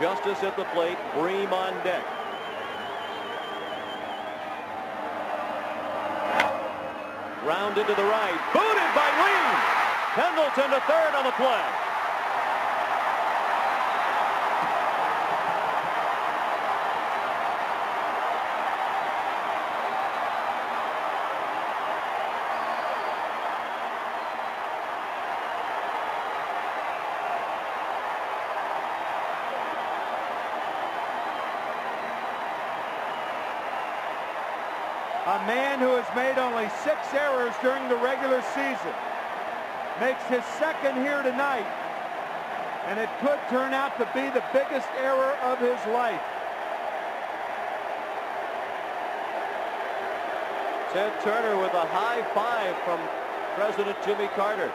Justice at the plate. Bream on deck. Round into the right. Booted by Lind. Pendleton to third on the play. A man who has made only six errors during the regular season makes his second here tonight, and it could turn out to be the biggest error of his life. Ted Turner with a high five from President Jimmy Carter.